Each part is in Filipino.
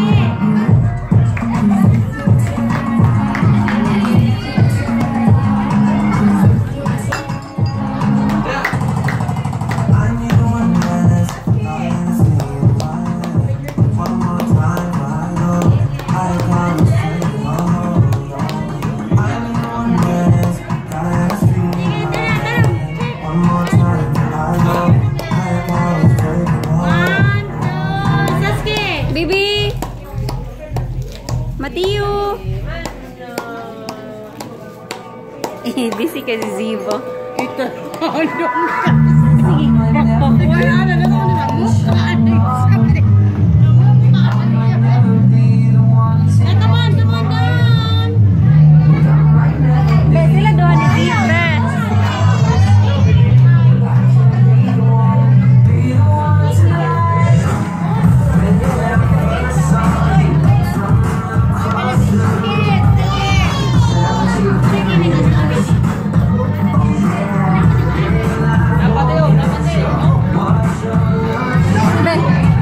Sim. Matiu! Eh, busy ka si Zivo. Ito. Ano ka? Sige, pakpak. Wala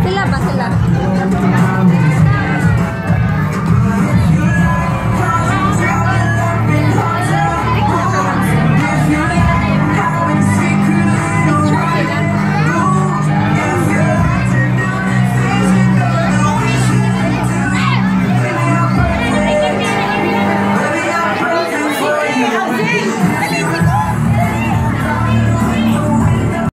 Silap, lah, silap.